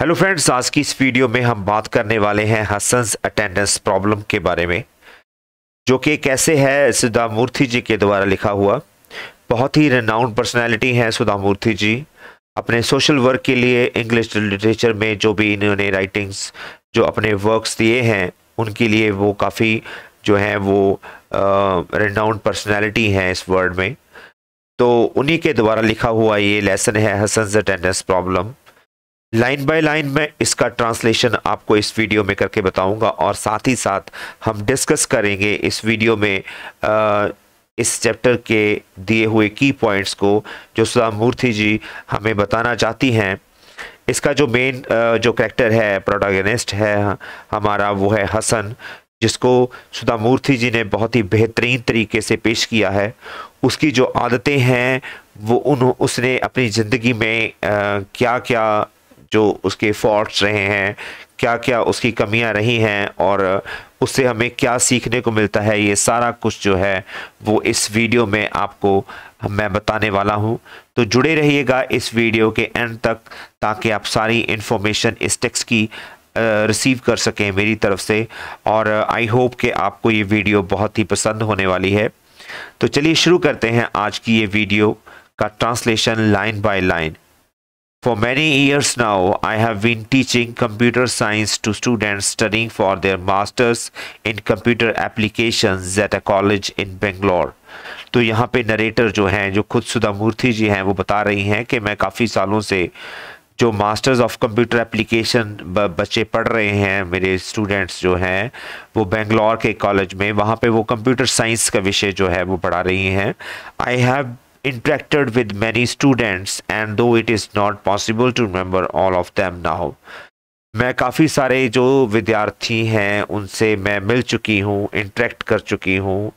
Hello friends आज की इस वीडियो में हम बात करने वाले हैं हसन्स अटेंडेंस प्रॉब्लम के बारे में, जो कि कैसे है सुधा मूर्ति जी के द्वारा लिखा हुआ। बहुत ही रेनाउंड पर्सनालिटी हैं सुधा मूर्ति जी। अपने सोशल वर्क के लिए इंग्लिश लिटरेचर में जो भी इन्होंने राइटिंग्स जो अपने वर्क्स दिए हैं, उनके लिए वो काफ़ी जो है वो रेनाउंड पर्सनैलिटी हैं इस वर्ल्ड में। तो उन्हीं के द्वारा लिखा हुआ ये लेसन है Hassan's attendance problem line by line मैं इसका ट्रांसलेशन आपको इस वीडियो में करके बताऊँगा और साथ ही साथ हम डिस्कस करेंगे इस वीडियो में आ, इस चैप्टर के दिए हुए की पॉइंट्स को जो सुधा मूर्ति जी हमें बताना चाहती हैं। इसका जो मेन जो करेक्टर है प्रोटागनिस्ट है हमारा वो है हसन जिसको सुधा मूर्ति जी ने बहुत ही बेहतरीन तरीके से पेश किया है। उसकी जो आदतें हैं वो उन उसने अपनी ज़िंदगी में आ, क्या क्या जो उसके फॉल्ट्स रहे हैं क्या क्या उसकी कमियाँ रही हैं और उससे हमें क्या सीखने को मिलता है, ये सारा कुछ जो है वो इस वीडियो में आपको मैं बताने वाला हूँ। तो जुड़े रहिएगा इस वीडियो के एंड तक ताकि आप सारी इन्फॉर्मेशन इस टेक्स्ट की रिसीव कर सकें मेरी तरफ़ से और आई होप कि आपको ये वीडियो बहुत ही पसंद होने वाली है। तो चलिए शुरू करते हैं आज की ये वीडियो का translation line by line For many years now, I have been teaching computer science to students studying for their masters in computer applications at a college in Bangalore. तो यहाँ पे नरेटर जो हैं जो खुद सुधा मूर्ति जी हैं वो बता रही हैं कि मैं काफ़ी सालों से जो मास्टर्स ऑफ़ कंप्यूटर एप्लीकेशन बच्चे पढ़ रहे हैं मेरे स्टूडेंट्स जो हैं वो बेंगलोर के कॉलेज में वहाँ पे वो कंप्यूटर साइंस का विषय जो है वो पढ़ा रही हैं I have interacted with many students, and though it is not possible to remember all of them now, मैं काफ़ी सारे जो विद्यार्थी हैं, उनसे मैं मिल चुकी हूँ इंटरेक्ट कर चुकी हूँ,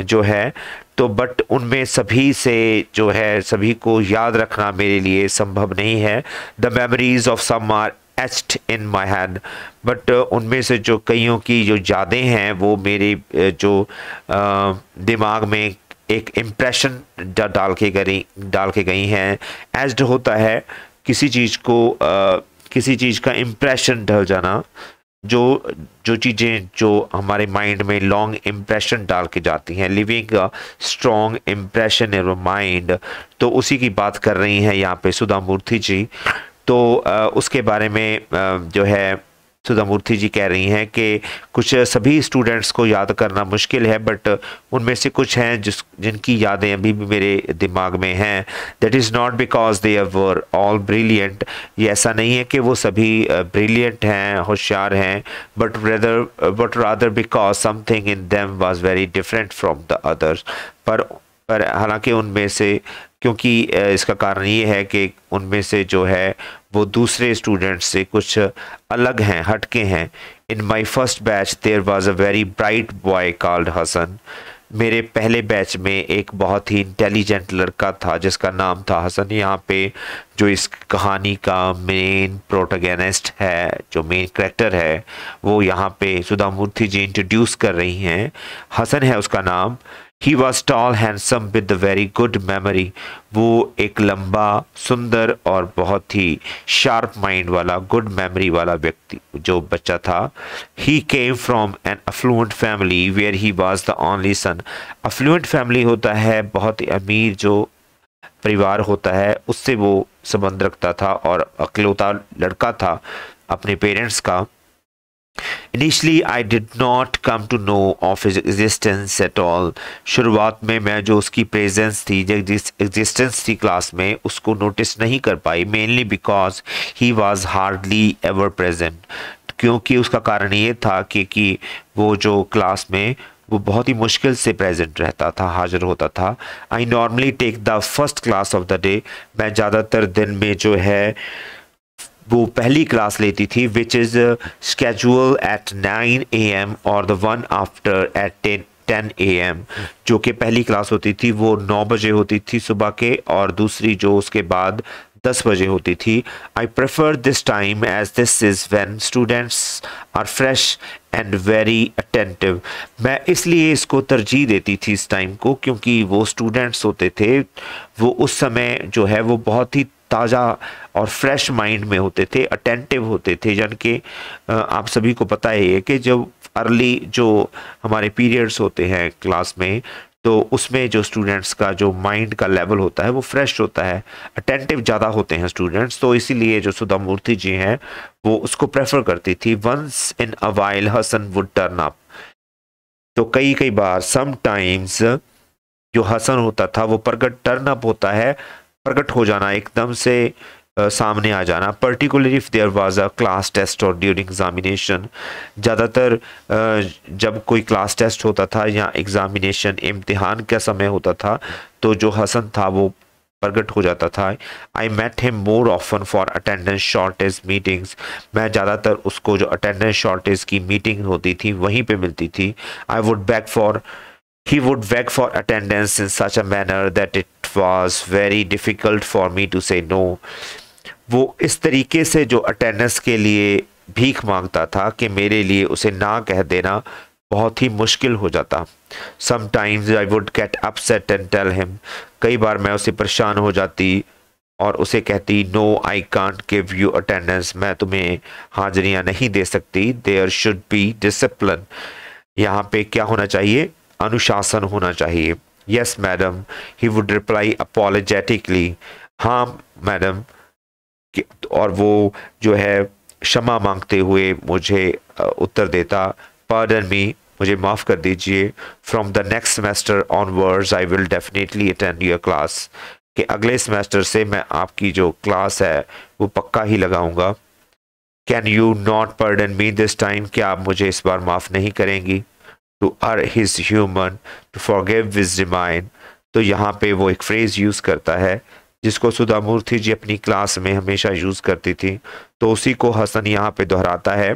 जो है। तो बट उनमें सभी से जो है, सभी को याद रखना मेरे लिए संभव नहीं है। The memories of some are etched in my hand but उनमें से जो कईयों की जो यादें हैं, वो मेरे, जो दिमाग में एक इम्प्रेशन डाल के गई डाल के गई हैं। एज्ड होता है किसी चीज़ को आ, किसी चीज़ का इम्प्रेशन ढल जाना जो जो चीज़ें जो हमारे माइंड में लॉन्ग इम्प्रेशन डाल के जाती हैं living strong impression in mind तो उसी की बात कर रही हैं यहाँ पे सुधा मूर्ति जी। तो आ, उसके बारे में आ, जो है सुधा मूर्ति जी कह रही हैं कि कुछ सभी स्टूडेंट्स को याद करना मुश्किल है बट उनमें से कुछ हैं जिस, जिनकी यादें अभी भी मेरे दिमाग में हैं। That is not because they were all brilliant ये ऐसा नहीं है कि वो सभी ब्रिलियंट हैं, होशियार हैं but rather but rather because something in them was very different from the others पर पर हालाँकि उनमें से क्योंकि इसका कारण ये है कि उनमें से जो है, वो दूसरे स्टूडेंट्स से कुछ अलग हैं, हटके हैं। In my first batch there was a very bright boy called Hassan मेरे पहले बैच में एक बहुत ही इंटेलिजेंट लड़का था, जिसका नाम था हसन यहाँ पे जो इस कहानी का मेन प्रोटोगेनिस्ट है, जो मेन करेक्टर है, वो यहाँ पे सुधा मूर्ति जी इंट्रोड्यूस कर रही हैं। हसन है उसका नाम। He was tall handsome with very good memory वो एक लंबा, सुंदर और बहुत ही शार्प माइंड वाला गुड मेमोरी वाला व्यक्ति, जो बच्चा था। He came from an affluent family where he was the only son affluent family होता है, बहुत ही अमीर जो परिवार होता है, उससे वो संबंध रखता था और अकलौता लड़का था अपने पेरेंट्स का। Initially I did not come to know of existence at all शुरुआत में मैं जो उसकी प्रेजेंस थी जो एग्जिस्टेंस थी क्लास में उसको नोटिस नहीं कर पाई mainly because he was hardly ever present क्योंकि उसका कारण ये था कि, कि वो जो क्लास में वो बहुत ही मुश्किल से प्रेजेंट रहता था हाजिर होता था। I normally take the first class of the day मैं ज़्यादातर दिन में जो है वो पहली क्लास लेती थी which is scheduled at nine a m और the one after at ten ten a m जो कि पहली क्लास होती थी, वो नौ बजे होती थी सुबह के और दूसरी जो उसके बाद दस बजे होती थी। I prefer this time as this is when students are fresh and very attentive मैं इसलिए इसको तरजीह देती थी इस टाइम को, क्योंकि वो स्टूडेंट्स होते थे, वो उस समय जो है वो बहुत ही ताज़ा और फ्रेश माइंड में होते थे अटेंटिव होते थे, यानी कि आप सभी को पता ही है कि जब अर्ली जो हमारे पीरियड्स होते हैं क्लास में तो उसमें जो स्टूडेंट्स का जो माइंड का लेवल होता है, वो फ्रेश होता है अटेंटिव ज़्यादा होते हैं स्टूडेंट्स तो इसीलिए जो सुधा मूर्ति जी हैं, वो उसको प्रेफर करती थी once in a while Hassan would turn up तो कई कई बार समटाइम्स जो हसन होता था, वो प्रगट टर्न अप होता है प्रकट हो जाना एकदम से Uh, सामने आ जाना। Particular if there was a class test और ड्यूरिंग एग्जामिनेशन ज़्यादातर जब कोई क्लास टेस्ट होता था या एग्ज़ामिनेशन इम्तिहान का समय होता था तो जो हसन था वो प्रगट हो जाता था। I met him more often for attendance shortage meetings मैं ज़्यादातर उसको जो अटेंडेंस शॉर्टेज की मीटिंग होती थी वहीं पे मिलती थी। I would beg for he would beg for attendance in such a manner that it was very difficult for me to say no. वो इस तरीके से जो अटेंडेंस के लिए भीख माँगता था कि मेरे लिए उसे ना कह देना बहुत ही मुश्किल हो जाता। Sometimes I would get upset and tell him कई बार मैं उसे परेशान हो जाती और उसे कहती no I can't give you attendance मैं तुम्हें हाजिरियाँ नहीं दे सकती। देयर शुड बी डिसिप्लिन यहाँ पे क्या होना चाहिए? अनुशासन होना चाहिए। Yes madam he would reply apologetically हाँ मैडम और वो जो है क्षमा मांगते हुए मुझे उत्तर देता पार्डन मी मुझे माफ़ कर दीजिए। From the next semester onwards I will definitely attend your class कि अगले सेमेस्टर से मैं आपकी जो क्लास है, वो पक्का ही लगाऊँगा। Can you not pardon me this time क्या आप मुझे इस बार माफ़ नहीं करेंगी? To err is human to forgive Vij रिमाइन तो यहाँ पे वो एक फ्रेज़ यूज़ करता है, जिसको सुधा मूर्ति जी अपनी क्लास में हमेशा यूज़ करती थी। तो उसी को हसन यहाँ पे दोहराता है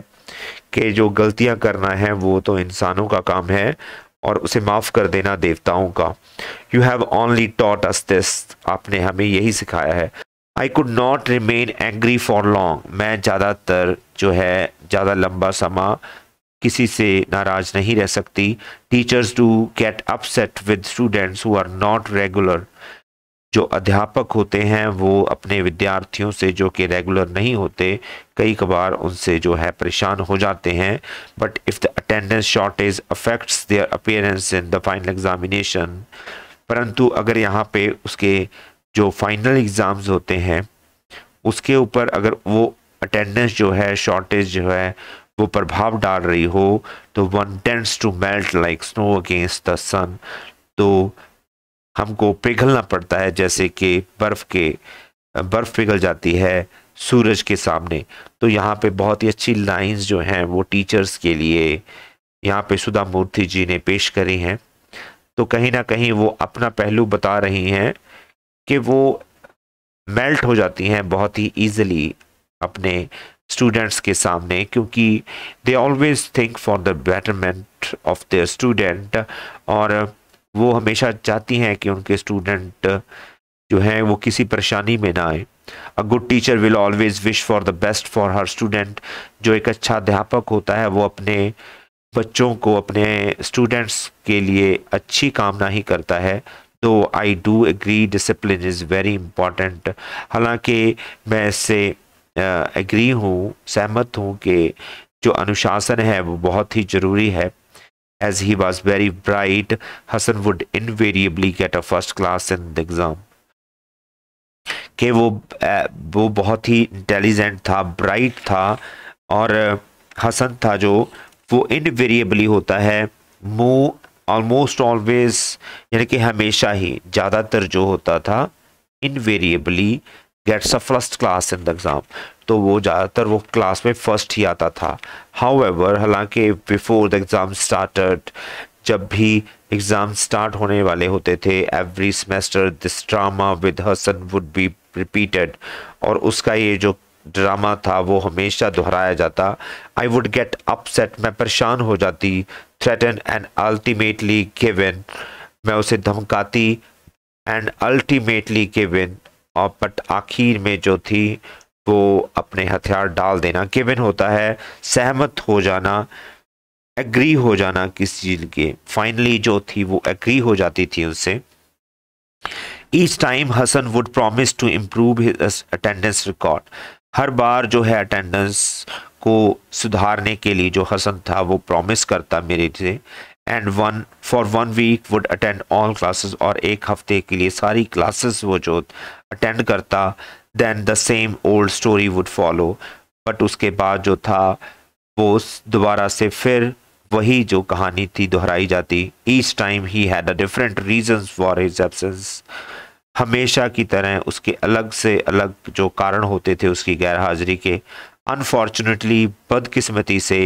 कि जो गलतियाँ करना है, वो तो इंसानों का काम है और उसे माफ़ कर देना देवताओं का। You have only taught us this आपने हमें यही सिखाया है। I could not remain angry for long मैं ज़्यादातर जो है, ज़्यादा लंबा समा किसी से नाराज़ नहीं रह सकती। Teachers do get upset with students who are not regular जो अध्यापक होते हैं, वो अपने विद्यार्थियों से जो कि रेगुलर नहीं होते, कई कबार उनसे जो है परेशान हो जाते हैं। But if the attendance shortage affects their appearance in the final examination परंतु अगर यहाँ पे उसके जो फाइनल एग्ज़ाम्स होते हैं, उसके ऊपर अगर वो अटेंडेंस जो है शॉर्टेज जो है वो प्रभाव डाल रही हो तो one tends to melt like snow against the sun तो हमको पिघलना पड़ता है, जैसे कि बर्फ़ के, बर्फ़ पिघल जाती है सूरज के सामने। तो यहाँ पे बहुत ही अच्छी लाइंस जो हैं, वो टीचर्स के लिए यहाँ पे सुधा मूर्ति जी ने पेश करी हैं। तो कहीं ना कहीं वो अपना पहलू बता रही हैं कि वो मेल्ट हो जाती हैं बहुत ही ईजिली अपने स्टूडेंट्स के सामने, क्योंकि they always think for the betterment of their student और वो हमेशा चाहती हैं कि उनके स्टूडेंट जो हैं, वो किसी परेशानी में ना आए। A good teacher will always wish for the best for her student जो एक अच्छा अध्यापक होता है, वो अपने बच्चों को, अपने स्टूडेंट्स के लिए अच्छी कामना ही करता है। तो I do agree discipline is very important हालाँकि मैं इससे एग्री हूँ सहमत हूँ कि जो अनुशासन है वो बहुत ही ज़रूरी है। As he was very bright, Hassan would invariably get a first class in the exam कि वो वो बहुत ही इंटेलिजेंट था ब्राइट था और हसन था जो वो इनवेरिएबली होता है मुँह ऑलमोस्ट ऑलवेज यानी कि हमेशा ही ज़्यादातर जो होता था invariably gets a first class in the exam तो वो ज़्यादातर वो क्लास में फ़र्स्ट ही आता था। हाउ एवर हालाँकि बिफोर द एग्ज़ाम स्टार्टड जब भी एग्ज़ाम स्टार्ट होने वाले होते थे every semester this drama with Hassan would be repeated और उसका ये जो ड्रामा था, वो हमेशा दोहराया जाता। आई वुड गेट अपसेट मैं परेशान हो जाती थ्रेटन एंड अल्टीमेटली गिवन मैं उसे धमकाती एंड अल्टीमेटली गिवन और बट आखिर में जो थी, वो अपने हथियार डाल देना। गिवन होता है, सहमत हो जाना एग्री हो जाना किस चीज़ के। फाइनली जो थी, वो एग्री हो जाती थी उससे। Each time Hassan would promise to improve attendance record हर बार जो है अटेंडेंस को सुधारने के लिए जो हसन था, वो प्रॉमिस करता मेरे से। And one for one week would attend all classes और एक हफ़्ते के लिए सारी क्लासेस वो जो अटेंड करता then the same old story would follow but उसके बाद जो था, वो दोबारा से फिर वही जो कहानी थी दोहराई जाती। Each time he had a different reasons for his absence हमेशा की तरह उसके अलग से अलग जो कारण होते थे उसकी गैर हाजिरी के। अनफॉर्चुनेटली बदकिस्मती से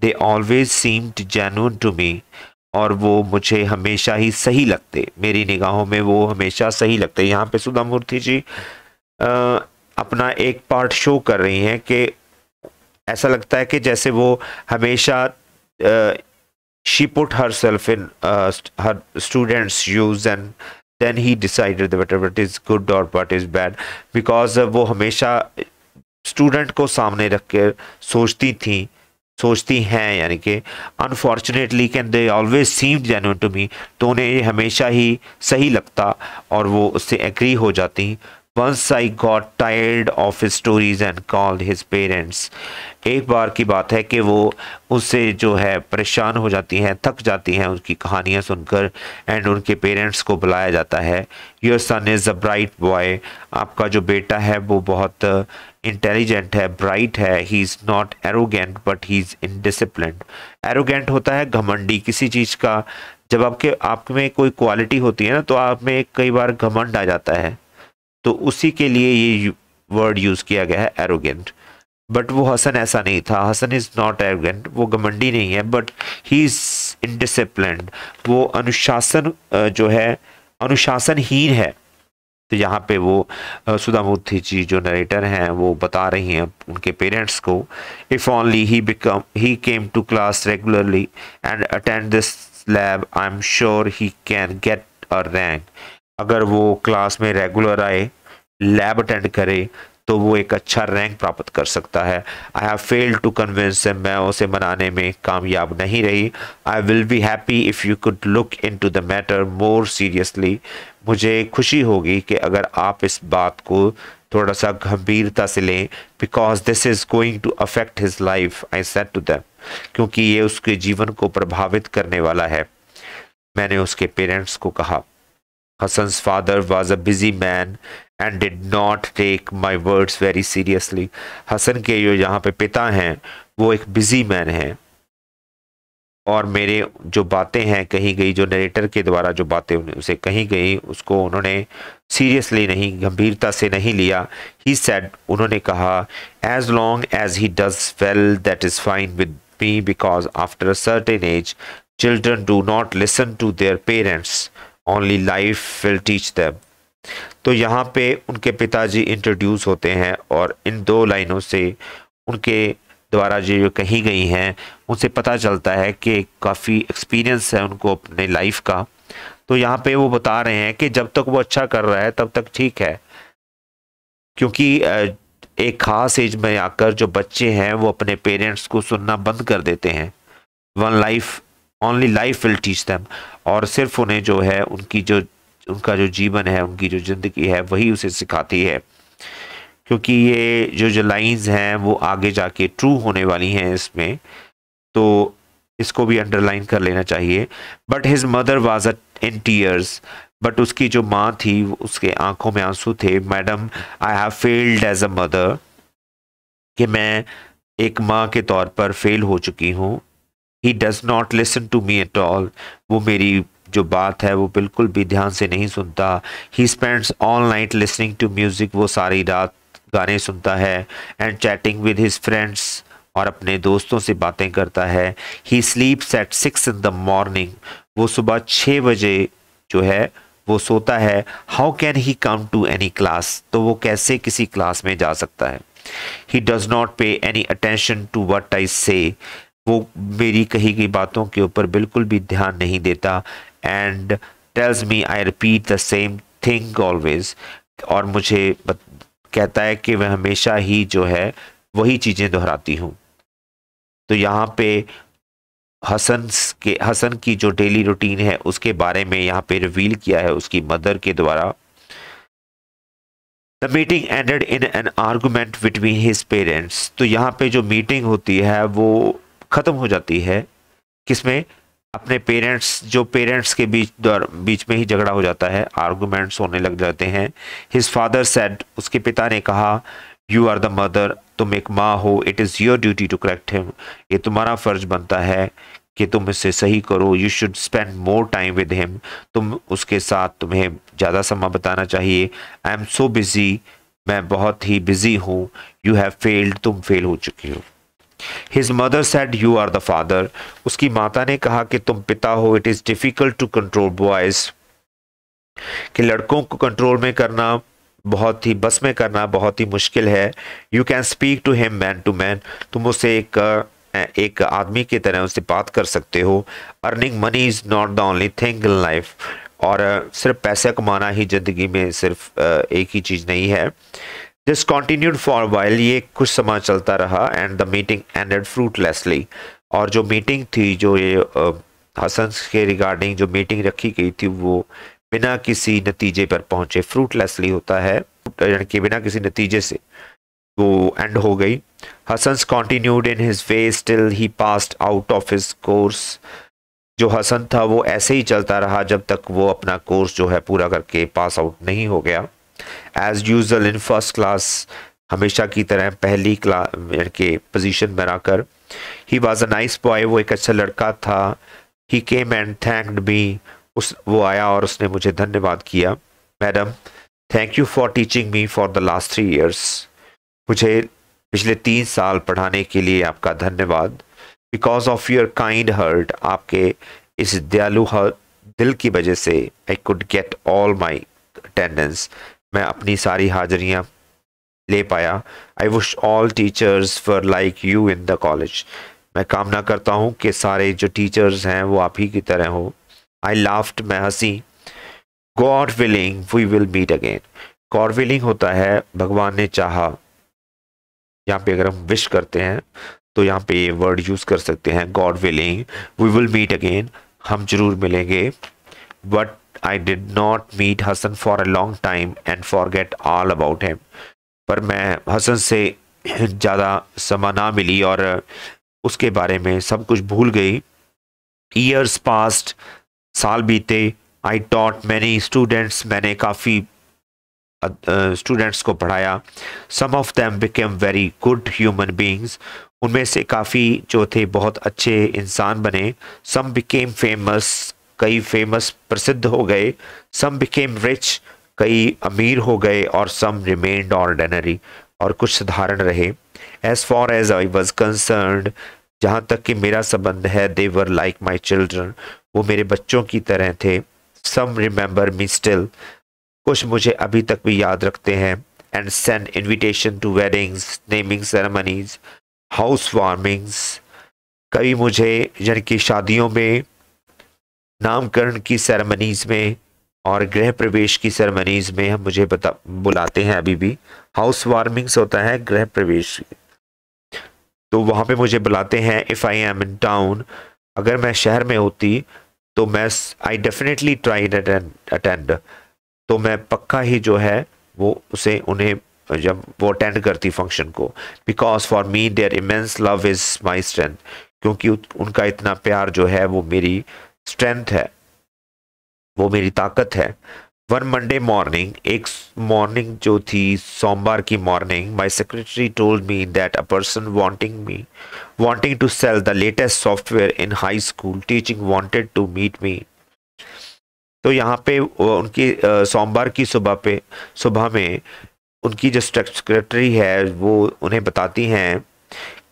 they always seemed genuine to me और वो मुझे हमेशा ही सही लगते। मेरी निगाहों में वो हमेशा सही लगते। यहाँ पे सुधा मूर्ति जी आ, अपना एक पार्ट शो कर रही हैं कि ऐसा लगता है कि जैसे वो हमेशा she put herself in her students shoes and then he decided whatever it is good और वट इज़ बैड बिकॉज़ वो हमेशा स्टूडेंट को सामने रख कर सोचती थी। सोचती हैं, यानी कि unfortunately can they always seem genuine to me तो उन्हें ये हमेशा ही सही लगता और वो उससे एग्री हो जाती। Once I got tired of stories and called his parents एक बार की बात है कि वो उससे जो है परेशान हो जाती हैं, थक जाती हैं उनकी कहानियाँ सुनकर एंड उनके पेरेंट्स को बुलाया जाता है। Your son is a bright boy आपका जो बेटा है वो बहुत इंटेलिजेंट है ब्राइट है he is not arrogant but he is indiscipline arrogant होता है घमंडी किसी चीज़ का। जब आपके, आप में कोई क्वालिटी होती है ना तो आप में कई बार घमंड आ जाता है। तो उसी के लिए ये वर्ड यूज़ किया गया है एरोगेंट बट वो हसन ऐसा नहीं था। हसन इज़ नॉट एरोगेंट वो घमंडी नहीं है बट ही इज़ इनडिसिप्लिन वो अनुशासन जो है, अनुशासनहीन है। तो यहाँ पे वो सुधा मूर्ति जी जो नरेटर हैं, वो बता रही हैं उनके पेरेंट्स को if only he become he came to class regularly and attend this lab I am sure he can get a rank अगर वो क्लास में रेगुलर आए लैब अटेंड करे तो वो एक अच्छा रैंक प्राप्त कर सकता है। I have failed to convince मैं उसे मनाने में कामयाब नहीं रही। I will be happy if you could look into the matter more seriously मुझे खुशी होगी कि अगर आप इस बात को थोड़ा सा गंभीरता से लें because this is going to affect his life I said to them क्योंकि ये उसके जीवन को प्रभावित करने वाला है। मैंने उसके पेरेंट्स को कहा, Hassan's father was a busy man and did not take my words very seriously Hassan के जो यहाँ पे पिता हैं, वो एक बिज़ी मैन हैं। और मेरे जो बातें हैं, कही गई जो नरेटर के द्वारा जो बातें उसे कही गई, उसको उन्होंने सीरियसली नहीं, गंभीरता से नहीं लिया। ही सेड उन्होंने कहा as long as he does well that is fine with me because after a certain age children do not listen to their parents only life will teach them तो यहाँ पे उनके पिताजी इंट्रोड्यूस होते हैं और इन दो लाइनों से उनके द्वारा जो कही गई हैं, उनसे पता चलता है कि काफ़ी एक्सपीरियंस है उनको अपने लाइफ का। तो यहाँ पे वो बता रहे हैं कि जब तक वो अच्छा कर रहा है, तब तक ठीक है। क्योंकि एक ख़ास एज में आकर जो बच्चे हैं, वो अपने पेरेंट्स को सुनना बंद कर देते हैं। One life only life will teach them और सिर्फ़ उन्हें जो है, उनकी जो उनका जो जीवन है, उनकी जो ज़िंदगी है, वही उसे सिखाती है। क्योंकि ये जो जो लाइंस हैं, वो आगे जाके ट्रू होने वाली हैं इसमें तो इसको भी अंडरलाइन कर लेना चाहिए। But his mother was a in tears but उसकी जो माँ थी उसके आँखों में आँसू थे madam I have failed as a mother कि मैं एक माँ के तौर पर फेल हो चुकी हूँ। He does not listen to me at all वो मेरी जो बात है वो बिल्कुल भी ध्यान से नहीं सुनता। He spends all night listening to music वो सारी रात गाने सुनता है and chatting with his friends और अपने दोस्तों से बातें करता है। He sleeps at six in the morning वो सुबह छः बजे जो है, वो सोता है। How can he come to any class तो वो कैसे किसी क्लास में जा सकता है? He does not pay any attention to what I से वो मेरी कही गई बातों के ऊपर बिल्कुल भी ध्यान नहीं देता and tells me I repeat the same thing always और मुझे कहता है कि मैं हमेशा ही जो है, वही चीज़ें दोहराती हूँ। तो यहाँ पे हसन के, हसन की जो डेली रूटीन है, उसके बारे में यहाँ पे रिवील किया है उसकी मदर के द्वारा। The meeting ended in an argument between his parents तो यहाँ पे जो मीटिंग होती है, वो ख़त्म हो जाती है, किसमें? अपने पेरेंट्स जो पेरेंट्स के बीच बीच में ही झगड़ा हो जाता है आर्गूमेंट्स होने लग जाते हैं। हिज फादर सेड उसके पिता ने कहा यू आर द मदर तुम एक माँ हो it is your duty to correct him ये तुम्हारा फ़र्ज़ बनता है कि तुम इसे सही करो you should spend more time with him तुम उसके साथ तुम्हें ज़्यादा समय बताना चाहिए। आई एम सो बिज़ी मैं बहुत ही बिज़ी हूँ। यू हैव फेल्ड तुम फेल हो चुकी हो। His mother said you are the father उसकी माता ने कहा कि तुम पिता हो it is difficult to control boys कि लड़कों को कंट्रोल में करना बहुत ही, बस में करना बहुत ही मुश्किल है। You can speak to him man to man तुम उसे एक एक आदमी की तरह उससे बात कर सकते हो। Earning money is not the only thing in life और सिर्फ़ पैसा कमाना ही ज़िंदगी में सिर्फ़, एक ही चीज़ नहीं है। दिस कॉन्टीन्यूड फॉर वाइल ये कुछ समय चलता रहा and the meeting ended fruitlessly और जो मीटिंग थी, जो ये हसन के रिगार्डिंग जो मीटिंग रखी गई थी, वो बिना किसी नतीजे पर पहुँचे. फ्रूटलेसली होता है, यानी कि बिना किसी नतीजे से वो एंड हो गई. Hasan's continued in his way still he passed out of his course जो हसन था, वो ऐसे ही चलता रहा जब तक वो अपना कोर्स जो है पूरा करके पास आउट नहीं हो गया. As usual in first class हमेशा की तरह पहली क्लास के पोजीशन में आकर ही वॉज़ अ नाइस बॉय वो एक अच्छा लड़का था। ही केम एंड थैंक्ड मी उस, वो आया और उसने मुझे धन्यवाद किया। Madam thank you for teaching me for the last three years मुझे पिछले तीन साल पढ़ाने के लिए आपका धन्यवाद। Because of your kind heart आपके इस दयालु दिल की वजह से I could get all my attendance मैं अपनी सारी हाजिरियाँ ले पाया। I wish all teachers for like you in the college मैं कामना करता हूँ कि सारे जो टीचर्स हैं, वो आप ही की तरह हो। आई लाफ्ट मैं हँसी। God willing we will meet again God willing होता है, भगवान ने चाहा। यहाँ पे अगर हम विश करते हैं तो यहाँ पे ये वर्ड यूज़ कर सकते हैं। God willing we will meet again हम ज़रूर मिलेंगे। But did not meet Hasan for a long time and forget all about him पर मैं हसन से ज़्यादा समा ना मिली और उसके बारे में सब कुछ भूल गई। ईयर्स पास्ट साल बीते। आई टॉट मैनी स्टूडेंट्स मैंने काफ़ी स्टूडेंट्स uh, को पढ़ाया। Some of them became very good human beings उनमें से काफ़ी जो थे बहुत अच्छे इंसान बने। सम बिकेम फ़ेमस कई फ़ेमस प्रसिद्ध हो गए सम बिकेम रिच कई अमीर हो गए और सम रिमेन्ड ऑर्डनरी और कुछ साधारण रहे। As far as I was concern जहाँ तक कि मेरा संबंध है देवर लाइक माई चिल्ड्रन वो मेरे बच्चों की तरह थे। सम रिमेंबर मी स्टिल कुछ मुझे अभी तक भी याद रखते हैं and send invitation to weddings naming ceremonies house warmings कभी मुझे, यानी कि शादियों में नामकरण की सेरेमनीज में और गृह प्रवेश की सेरेमनीज में हम मुझे बता, बुलाते हैं अभी भी। हाउस वार्मिंग्स होता है गृह प्रवेश। तो वहाँ पे मुझे बुलाते हैं if I am in town अगर मैं शहर में होती तो मैं आई डेफिनेटली ट्राई अटेंड तो मैं पक्का ही जो है, वो उसे, उन्हें जब वो अटेंड करती फ़ंक्शन को। Because for me their immense love is my strength क्योंकि उनका इतना प्यार जो है, वो मेरी स्ट्रेंथ है, वो मेरी ताकत है। वन मंडे मॉर्निंग एक मॉर्निंग जो थी, सोमवार की morning my secretary told me that a person wanting me wanting to sell the latest software in high school teaching wanted to meet me तो यहाँ पे उनकी सोमवार की सुबह पे, सुबह में उनकी जो सेक्रेटरी है, वो उन्हें बताती हैं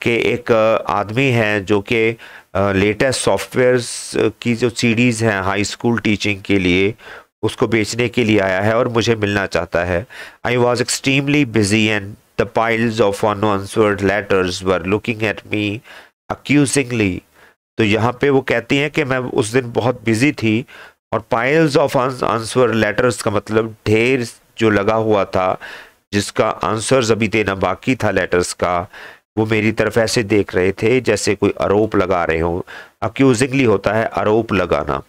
कि एक आदमी है जो कि लेटेस्ट सॉफ्टवेयर्स की जो सीडीज़ हैं हाई स्कूल टीचिंग के लिए, उसको बेचने के लिए आया है और मुझे मिलना चाहता है। I was extremely busy and the piles of unanswered letters were looking at me accusingly तो यहाँ पे वो कहती हैं कि मैं उस दिन बहुत बिज़ी थी और पाइल्स ऑफ़ आंसर लेटर्स का मतलब ढेर जो लगा हुआ था, जिसका आंसर्स अभी देना बाकी था लेटर्स का वो मेरी तरफ़ ऐसे देख रहे थे जैसे कोई आरोप लगा रहे हो। अक्यूजिंगली होता है आरोप लगाना।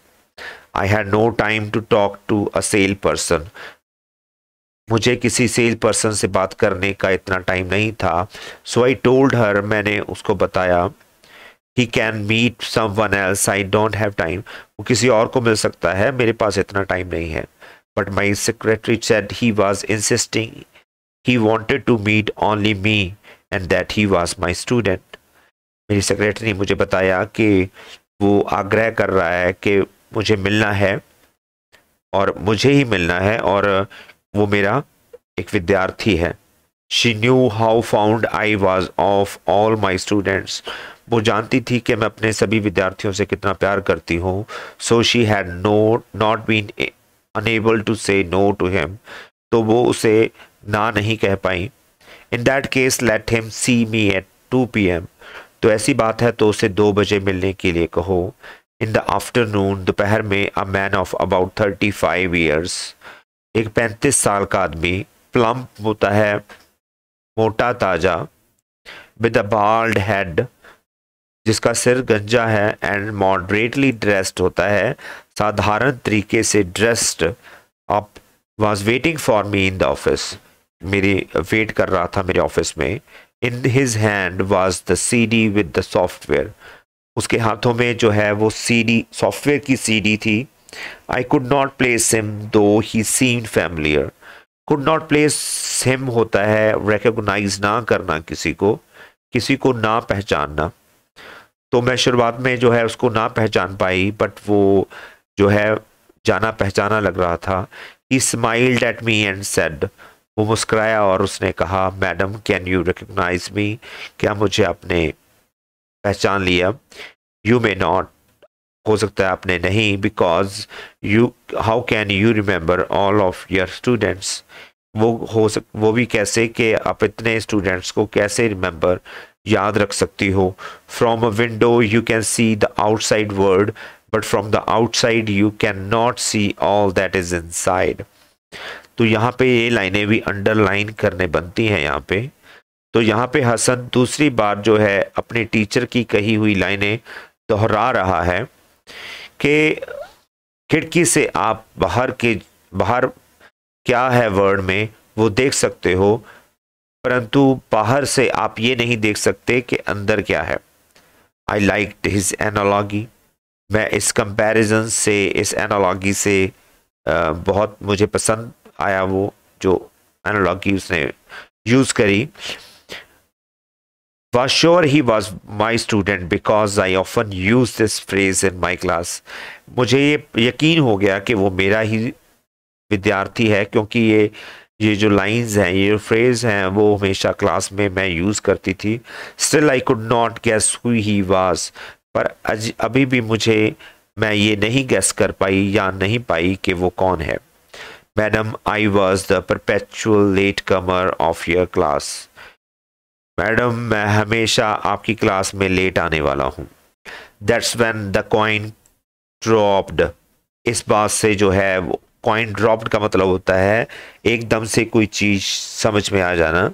I had no time to talk to a sale person मुझे किसी सेल पर्सन से बात करने का इतना टाइम नहीं था। सो आई टोल्ड हर मैंने उसको बताया he can meet someone else I don't have time वो किसी और को मिल सकता है, मेरे पास इतना टाइम नहीं है। But my secretary said he was insisting he wanted to meet only me and that he was my student मेरी सेक्रेटरी ने मुझे बताया कि वो आग्रह कर रहा है कि मुझे मिलना है और मुझे ही मिलना है और वो मेरा एक विद्यार्थी है। She knew how fond I was of all my students वो जानती थी कि मैं अपने सभी विद्यार्थियों से कितना प्यार करती हूँ। So she had no not been unable to say no to him तो वो उसे ना नहीं कह पाई। In that case let him see me at two P M तो ऐसी बात है तो उसे दो बजे मिलने के लिए कहो। इन द आफ्टरनून दोपहर में a man of about thirty five years एक पैंतीस साल का आदमी प्लम्प होता है, मोटा ताज़ा विद अ बाल्ड हेड जिसका सिर गंजा है एंड मॉडरेटली ड्रेस्ड होता है, साधारण तरीके से dressed up was waiting for me in the office मेरी वेट कर रहा था मेरे ऑफ़िस में। In his hand was the C D with the software उसके हाथों में जो है वो सी डी सॉफ्टवेयर की सी डी थी। I could not place him though he seemed familiar could not place him होता है रिकग्नाइज ना करना किसी को किसी को ना पहचानना। तो मैं शुरुआत में जो है उसको ना पहचान पाई बट वो जो है जाना पहचाना लग रहा था। He smiled at me and said वो मुस्कुराया और उसने कहा, madam can you recognise me क्या मुझे आपने पहचान लिया? यू मे नॉट हो सकता है आपने नहीं because you how can you remember all of your students वो हो सक, वो भी कैसे कि आप इतने स्टूडेंट्स को कैसे रिमेंबर याद रख सकती हो? From a window you can see the outside world but from the outside you can not see all that is inside तो यहाँ पे ये लाइनें भी अंडरलाइन करने बनती हैं यहाँ पे। तो यहाँ पे हसन दूसरी बार जो है अपने टीचर की कही हुई लाइनें दोहरा रहा है कि खिड़की से आप बाहर के, बाहर क्या है वर्ड में वो देख सकते हो, परंतु बाहर से आप ये नहीं देख सकते कि अंदर क्या है। आई लाइक हिज एनोलॉगी मैं इस कंपैरिजन से, इस एनोलॉगी से बहुत मुझे पसंद आया वो, जो एनोलॉगी उसने यूज़ करी। Was sure he was my student because I often use this phrase in my class. मुझे ये यकीन हो गया कि वो मेरा ही विद्यार्थी है, क्योंकि ये ये जो लाइंस हैं, ये फ्रेज हैं, वो हमेशा क्लास में मैं यूज़ करती थी। Still I could not guess who he was पर अभी भी मुझे, मैं ये नहीं गैस कर पाई या नहीं पाई कि वो कौन है। Madam I was the perpetual late comer of your class madam मैं हमेशा आपकी क्लास में लेट आने वाला हूँ। That's when the coin dropped इस बात से जो है, वो कॉइन ड्रॉप्ड का मतलब होता है, एकदम से कोई चीज़ समझ में आ जाना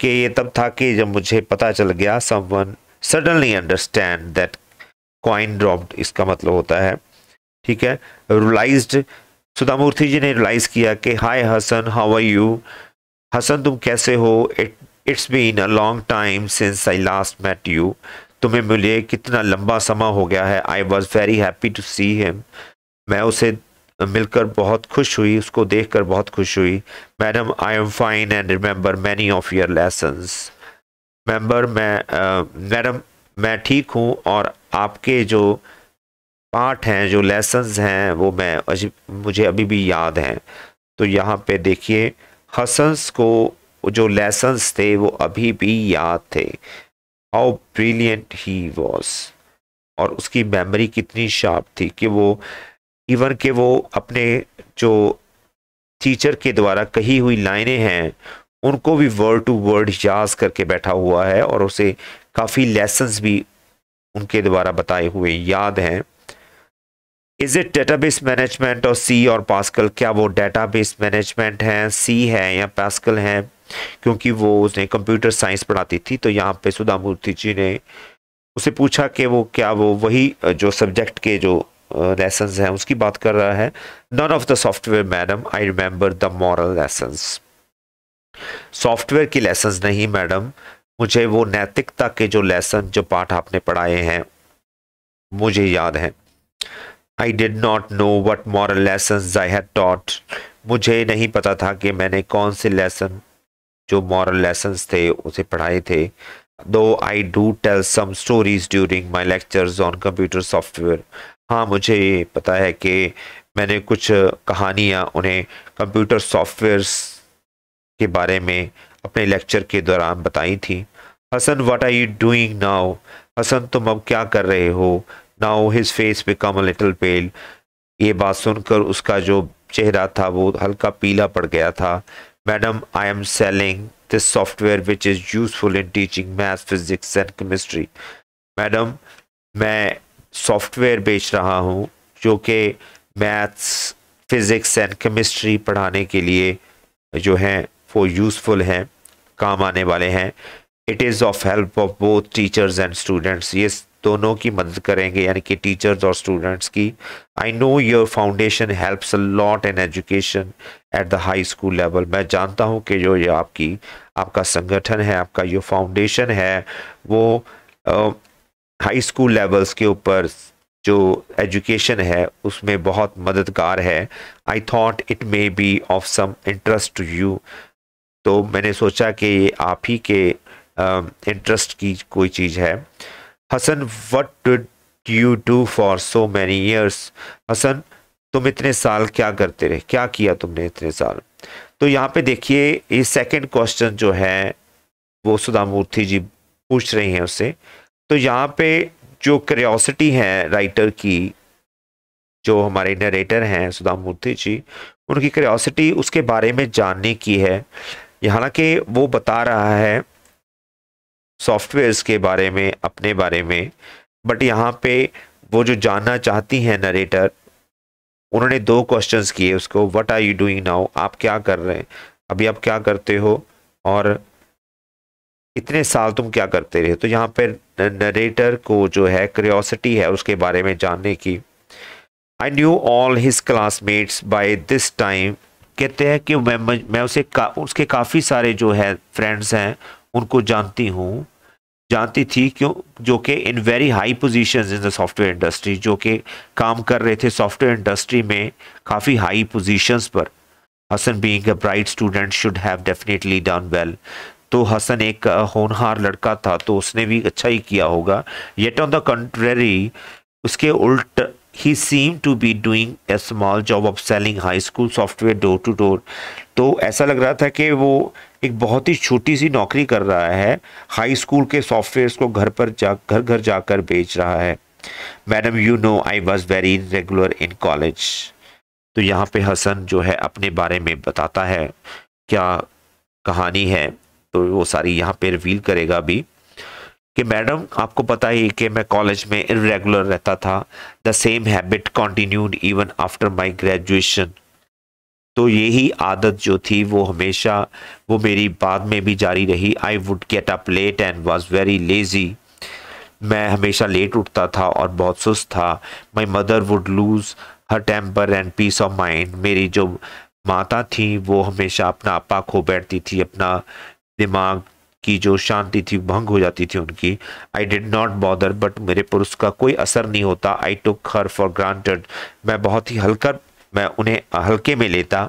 कि ये तब था कि जब मुझे पता चल गया someone suddenly understand that coin dropped इसका मतलब होता है, ठीक है रिलाइज्ड सुधामूर्ति जी ने रियलाइज़ किया कि hi Hasan how are you Hasan तुम कैसे हो? It it's been a long time since I last met you तुम्हें मिले कितना लंबा समय हो गया है? I was very happy to see him मैं उसे मिलकर बहुत खुश हुई, उसको देखकर बहुत खुश हुई। Madam I am fine and remember many of your lessons member मैं मैडम मैं ठीक हूँ और आपके जो पाठ हैं, जो लेसन्स हैं, वो मैं मुझे अभी भी याद हैं। तो यहाँ पे देखिए हसन्स को जो लेसन्स थे, वो अभी भी याद थे। हाउ ब्रिलियंट ही वॉज़ और उसकी मेमोरी कितनी शार्प थी कि वो इवन के वो अपने जो टीचर के द्वारा कही हुई लाइनें हैं, उनको भी वर्ड टू वर्ड याद करके बैठा हुआ है और उसे काफ़ी लेसन्स भी उनके द्वारा बताए हुए याद हैं। इज़ इट डेटाबेस मैनेजमेंट और सी और पास्कल क्या वो डेटाबेस मैनेजमेंट है? सी है या पास्कल है? क्योंकि वो उसने कंप्यूटर साइंस पढ़ाती थी तो यहाँ पे सुधा मूर्ति जी ने उसे पूछा कि वो क्या वो वही जो सब्जेक्ट के जो लेसन हैं, उसकी बात कर रहा है। None of the software madam I remember the moral lesson software की लेसन नहीं मैडम मुझे वो नैतिकता के जो लेसन जो पाठ आपने पढ़ाए हैं, मुझे याद है। I did not know what moral lesson I had taught मुझे नहीं पता था कि मैंने कौन से लेसन जो मॉरल लेसन थे, उसे पढ़ाए थे। Though I do tell some stories during my lectures on computer software हाँ मुझे पता है कि मैंने कुछ कहानियाँ उन्हें कंप्यूटर सॉफ्टवेयर के बारे में अपने लेक्चर के दौरान बताई थी। Hasan what are you doing now Hasan, तुम अब क्या कर रहे हो? Now his face become a little pale ये बात सुनकर उसका जो चेहरा था वो हल्का पीला पड़ गया था। Madam I am selling this software which is useful in teaching math physics and chemistry madam, मैं सॉफ्टवेयर बेच रहा हूँ जो कि मैथ्स फिज़िक्स एंड केमिस्ट्री पढ़ाने के लिए जो हैं, वो यूज़फुल हैं, काम आने वाले हैं। It is of help of both teachers and students ये दोनों की मदद करेंगे, यानी कि टीचर्स और स्टूडेंट्स की। I know your foundation helps a lot in education at the high school level मैं जानता हूँ कि जो ये आपकी, आपका संगठन है, आपका जो फाउंडेशन है, वो हाई स्कूल लेवल्स के ऊपर जो एजुकेशन है, उसमें बहुत मददगार है। I thought it may be of some interest to you तो मैंने सोचा कि ये आप ही के इंटरेस्ट की कोई चीज़ है। Hasan what did you do for so many years Hasan तुम इतने साल क्या करते रहे? क्या किया तुमने इतने साल? तो यहाँ पे देखिए, ये सेकंड क्वेश्चन जो है, वो सुधा मूर्ति जी पूछ रही हैं उससे। तो यहाँ पे जो क्रियोसिटी है राइटर की, जो हमारे नरेटर हैं सुधा मूर्ति जी, उनकी क्रियोसिटी उसके बारे में जानने की है। हालाँकि वो बता रहा है सॉफ्टवेयर्स के बारे में अपने बारे में। बट यहाँ पे वो जो जानना चाहती हैं नरेटर उन्होंने दो क्वेश्चंस किए उसको what are you doing now आप क्या कर रहे हैं? अभी आप क्या करते हो? और इतने साल तुम क्या करते रहे तो यहाँ पे नरेटर को जो है क्रियोसिटी है उसके बारे में जानने की। I knew all his classmates by this time कहते हैं कि मैं मैं उसे का, उसके काफ़ी सारे जो है फ्रेंड्स हैं उनको जानती हूँ। जानती थी क्यों? जो कि in very high positions in the software industry जो कि काम कर रहे थे सॉफ्टवेयर इंडस्ट्री में काफ़ी हाई पोजीशंस पर। Hasan being a bright student should have definitely done well तो हसन एक होनहार लड़का था तो उसने भी अच्छा ही किया होगा। येट ऑन द कंट्रेरी उसके उल्ट he seem to be doing a small job of selling high school software door to door तो ऐसा लग रहा था कि वो एक बहुत ही छोटी सी नौकरी कर रहा है। हाई स्कूल के सॉफ्टवेयर को घर पर जा, घर घर जाकर बेच रहा है। Madam you know I was very irregular in college तो यहाँ पे हसन जो है अपने बारे में बताता है। क्या कहानी है? तो वो सारी यहाँ पे रिवील करेगा अभी। कि मैडम, आपको पता ही कि मैं कॉलेज में इरेगुलर रहता था। The same habit continued even after my graduation तो यही आदत जो थी, वो हमेशा, वो मेरी बाद में भी जारी रही। I would get up late and was very lazy मैं हमेशा लेट उठता था और बहुत सुस्त था। My mother would lose her temper and peace of mind मेरी जो माता थी, वो हमेशा अपना आपा खो बैठती थी, अपना दिमाग की जो शांति थी, भंग हो जाती थी उनकी। I did not bother but मेरे पर उसका कोई असर नहीं होता। आई टुक हर फॉर ग्रांटेड मैं बहुत ही हल्का, मैं उन्हें हल्के में लेता।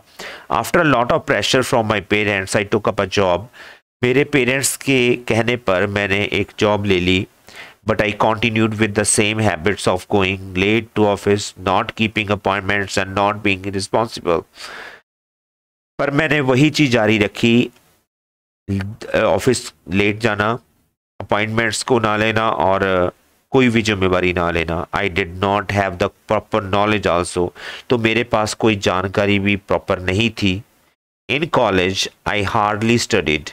After lot of pressure from my parents I took up a job मेरे पेरेंट्स के कहने पर मैंने एक जॉब ले ली but I continued with the same habits of going late to office not keeping appointments and not being responsible पर मैंने वही चीज़ जारी रखी। ऑफ़िस लेट जाना अपॉइंटमेंट्स को ना लेना और कोई भी जिम्मेवारी ना लेना। I did not have the proper knowledge also तो मेरे पास कोई जानकारी भी प्रॉपर नहीं थी। In college I hardly studied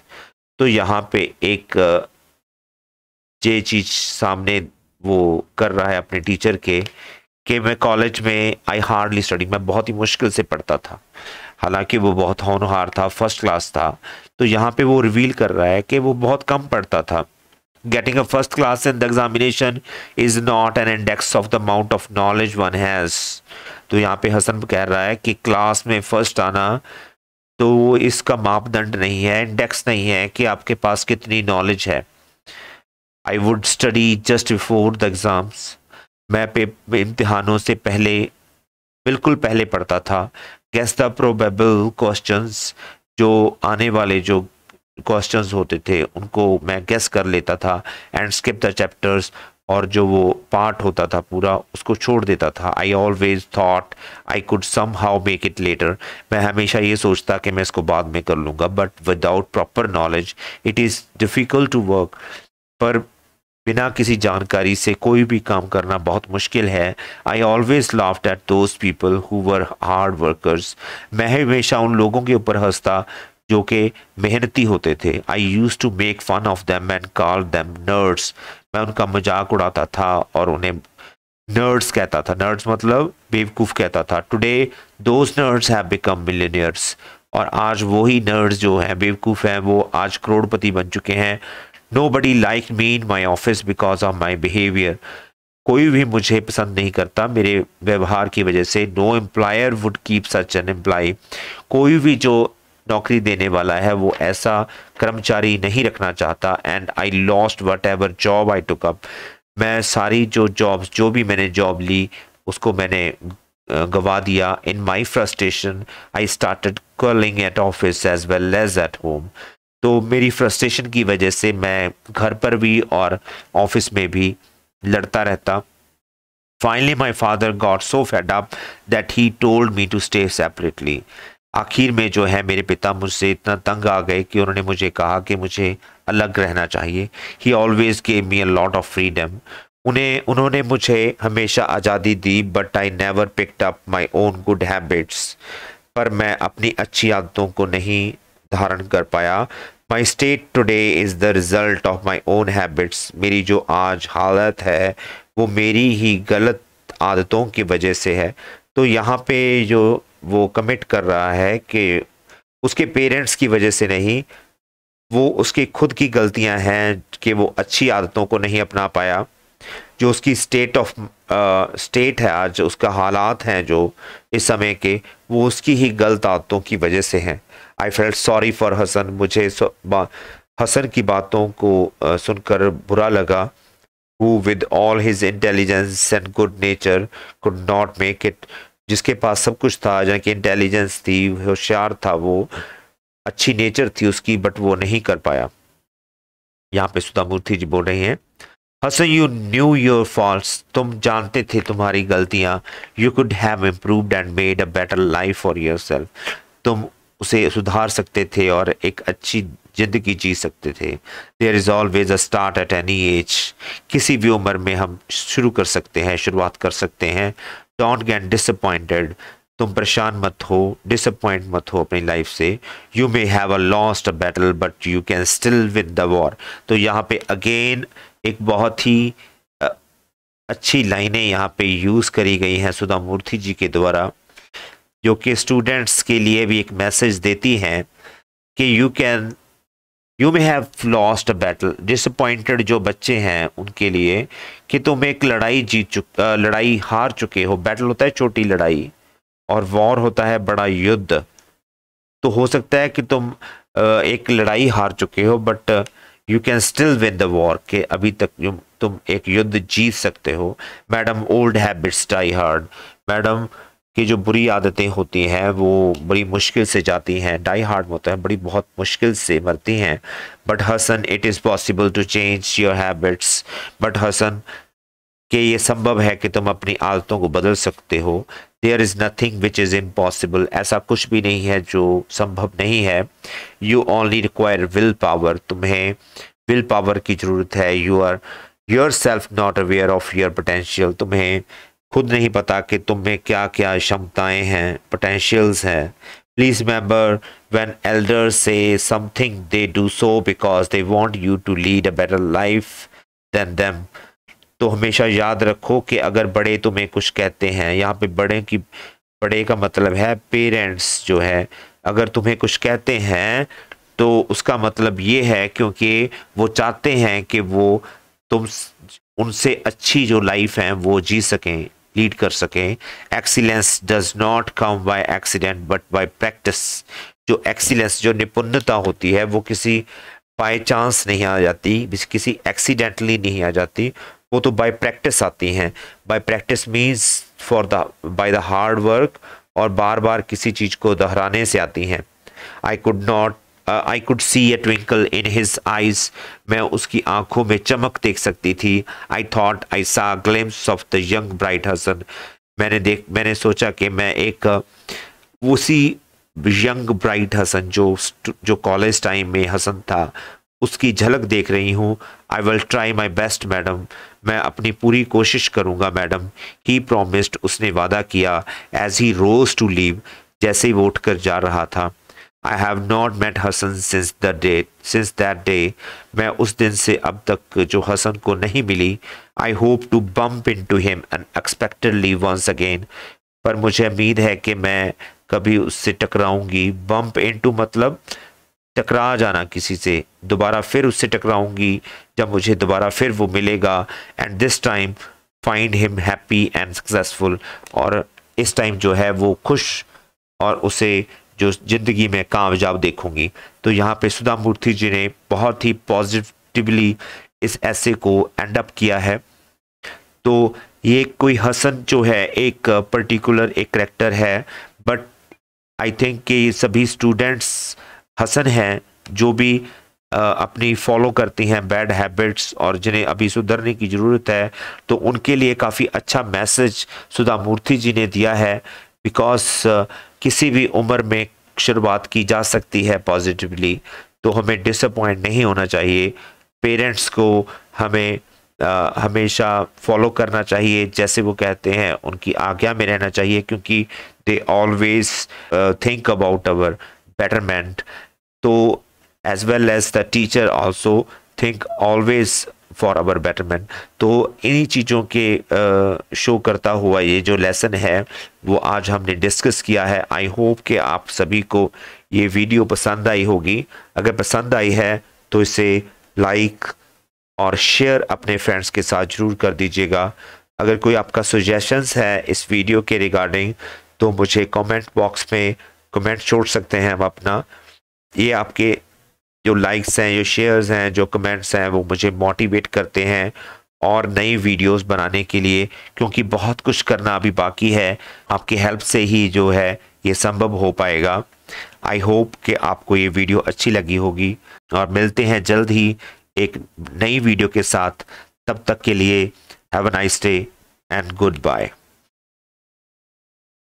तो यहाँ पे एक ये चीज़ सामने वो कर रहा है अपने टीचर के। कि मैं कॉलेज में आई हार्डली स्टडी मैं बहुत ही मुश्किल से पढ़ता था। हालाँकि वो बहुत होनहार था फ़र्स्ट क्लास था। तो यहाँ पे वो रिवील कर रहा है कि वो बहुत कम पढ़ता था। Getting a first class in the examination is not an index of the amount of knowledge one has तो यहाँ पे हसन कह रहा है कि क्लास में फ़र्स्ट आना तो इसका मापदंड नहीं है इंडेक्स नहीं है कि आपके पास कितनी नॉलेज है। I would study just before the exams मैं पे इम्तिहानों से पहले, बिल्कुल पहले पढ़ता था। गैस द प्रोबेबल क्वेश्चंस जो आने वाले जो क्वेश्चंस होते थे, उनको मैं गैस कर लेता था एंड स्किप द चैप्टर्स और जो वो पार्ट होता था पूरा, उसको छोड़ देता था। I always thought I could somehow make it later मैं हमेशा ये सोचता कि मैं इसको बाद में कर लूँगा but without proper knowledge it is difficult to work पर बिना किसी जानकारी से कोई भी काम करना बहुत मुश्किल है। I always laughed at those people who were hard workers मैं हमेशा उन लोगों के ऊपर हंसता जो कि मेहनती होते थे। I use to make fun of them and call them nerds मैं उनका मज़ाक उड़ाता था और उन्हें नर्ड्स कहता था। नर्ड्स मतलब बेवकूफ़ कहता था। Today those nerds have become millionaires और आज वही नर्ड्स जो हैं, बेवकूफ़ हैं, वो आज करोड़पति बन चुके हैं। Nobody like me in my office because of my behaviour कोई भी मुझे पसंद नहीं करता। मेरे व्यवहार की वजह से no employer would keep such an employ कोई भी जो नौकरी देने वाला है, वो ऐसा कर्मचारी नहीं रखना चाहता and I lost whatever job I took up मैं सारी जो जॉब्स जो भी मैंने जॉब ली, उसको मैंने गवा दिया। In my frustration I started calling at office as well as at home तो मेरी फ्रस्ट्रेशन की वजह से मैं घर पर भी और ऑफ़िस में भी लड़ता रहता। Finally my father got so fed up that he told me to stay separately आखिर में जो है, मेरे पिता मुझसे इतना तंग आ गए कि उन्होंने मुझे कहा कि मुझे अलग रहना चाहिए। He always gave me a lot of freedom उन्हें, उन्होंने मुझे हमेशा आज़ादी दी but I never picked up my own good habits पर मैं अपनी अच्छी आदतों को नहीं धारण कर पाया। My state today is the result of my own habits मेरी जो आज हालत है, वो मेरी ही गलत आदतों की वजह से है। तो यहाँ पे जो वो कमिट कर रहा है कि उसके पेरेंट्स की वजह से नहीं, वो उसकी खुद की गलतियाँ हैं कि वो अच्छी आदतों को नहीं अपना पाया। जो उसकी स्टेट ऑफ़ स्टेट है आज, उसका हालात हैं जो इस समय के, वो उसकी ही गलत आदतों की वजह से हैं। I felt sorry for Hasan मुझे हसन की बातों को सुनकर बुरा लगा। Who with all his intelligence and good nature could not make it जिसके पास सब कुछ था, जहाँ की इंटेलिजेंस थी, होशियार था वो। अच्छी नेचर थी उसकी बट वो नहीं कर पाया। यहाँ पे सुधा मूर्ति जी बोल रही हैं Hasan you knew your fault तुम जानते थे तुम्हारी गलतियाँ। You could have improved and made a better life for yourself तुम उसे सुधार सकते थे और एक अच्छी ज़िंदगी जी सकते थे। There is always a start at any age किसी भी उम्र में हम शुरू कर सकते हैं, शुरुआत कर सकते हैं। डोंट गेट डिसअपॉइंटेड तुम परेशान मत हो डिसअपॉइंट मत हो अपनी लाइफ से। You may have a lost a battle but you can still win the war तो यहाँ पे अगेन एक बहुत ही अच्छी लाइनें यहाँ पे यूज़ करी गई हैं सुधा मूर्ति जी के द्वारा। जो कि स्टूडेंट्स के लिए भी एक मैसेज देती हैं कि you can you may have lost a battle disappointed जो बच्चे हैं उनके लिए कि तुम एक लड़ाई जीत चुक लड़ाई हार चुके हो। बैटल होता है छोटी लड़ाई और वॉर होता है बड़ा युद्ध। तो हो सकता है कि तुम एक लड़ाई हार चुके हो but you can still win the war के अभी तक तुम एक युद्ध जीत सकते हो। Madam old habits die hard madam की जो बुरी आदतें होती हैं, वो बड़ी मुश्किल से जाती हैं। डाई हार्ड होता है, बड़ी बहुत मुश्किल से मरती हैं। But Hasan it is possible to change your habits but Hasan कि ये संभव है कि तुम अपनी आदतों को बदल सकते हो। There is nothing which is impossible ऐसा कुछ भी नहीं है जो संभव नहीं है। You only require will power तुम्हें विल पावर की ज़रूरत है। You are yourself not aware of your potential तुम्हें खुद नहीं पता कि तुम में क्या क्या क्षमताएँ हैं पोटेंशियल्स हैं। Please remember when elders say something they do so because they want you to lead a better life than them तो हमेशा याद रखो कि अगर बड़े तुम्हें कुछ कहते हैं, यहाँ पे बड़े की, बड़े का मतलब है पेरेंट्स जो है। अगर तुम्हें कुछ कहते हैं तो उसका मतलब ये है क्योंकि वो चाहते हैं कि वो तुम उनसे अच्छी जो लाइफ है, वो जी सकें। लीड कर सकें। Excellence does not come by accident but by practice जो एक्सीलेंस जो निपुणता होती है, वो किसी बाय चांस नहीं आ जाती, किसी एक्सीडेंटली नहीं आ जाती। वो तो बाय प्रैक्टिस आती हैं। By practice means for the by the hard work और बार बार किसी चीज़ को दोहराने से आती हैं। I could not I could see a twinkle in his eyes मैं उसकी आँखों में चमक देख सकती थी। I thought I saw glimpse of the young bright Hasan मैंने देख मैंने सोचा कि मैं एक uh, उसी यंग ब्राइट हसन जो जो कॉलेज टाइम में हसन था उसकी झलक देख रही हूँ। I will try my best madam मैं अपनी पूरी कोशिश करूँगा मैडम ही प्रोमिस्ड उसने वादा किया as he rose to leave जैसे ही वो उठ कर जा रहा था। I have not met Hasan since the day since that day मैं उस दिन से अब तक जो हसन को नहीं मिली I hope to bump into him unexpectedly once again पर मुझे उम्मीद है कि मैं कभी उससे टकराऊँगी। बम्प इन टू मतलब टकरा जाना किसी से। दोबारा फिर उससे टकराऊँगी। जब मुझे दोबारा फिर वो मिलेगा। And this time find him happy and successful और इस टाइम जो है वो खुश और उसे जो ज़िंदगी में कामयाब देखूँगी। तो यहाँ पे सुधा मूर्ति जी ने बहुत ही पॉजिटिवली इस ऐसे को एंड अप किया है। तो ये कोई हसन जो है, एक पर्टिकुलर एक करेक्टर है बट आई थिंक कि सभी स्टूडेंट्स हसन हैं, जो भी अपनी फॉलो करती हैं बैड हैबिट्स और जिन्हें अभी सुधरने की ज़रूरत है तो उनके लिए काफ़ी अच्छा मैसेज सुधा मूर्ति जी ने दिया है। बिकॉज़ किसी भी उम्र में शुरुआत की जा सकती है पॉजिटिवली तो हमें डिसअपॉइंट नहीं होना चाहिए। पेरेंट्स को हमें आ, हमेशा फॉलो करना चाहिए जैसे वो कहते हैं उनकी आज्ञा में रहना चाहिए क्योंकि they always think about our betterment तो as well as the teacher also think always for our betterment तो इन्हीं चीज़ों के शो करता हुआ ये जो लेसन है, वो आज हमने डिस्कस किया है। आई होप कि आप सभी को ये वीडियो पसंद आई होगी। अगर पसंद आई है तो इसे लाइक और शेयर अपने फ्रेंड्स के साथ ज़रूर कर दीजिएगा। अगर कोई आपका सुजेशंस है इस वीडियो के रिगार्डिंग तो मुझे कमेंट बॉक्स में कमेंट छोड़ सकते हैं हम अपना। ये आपके जो लाइक्स हैं, जो शेयर्स हैं, जो कमेंट्स हैं, वो मुझे मोटिवेट करते हैं और नई वीडियोस बनाने के लिए, क्योंकि बहुत कुछ करना अभी बाकी है। आपकी हेल्प से ही जो है, ये संभव हो पाएगा। आई होप कि आपको ये वीडियो अच्छी लगी होगी और मिलते हैं जल्द ही एक नई वीडियो के साथ। तब तक के लिए have a nice day and goodbye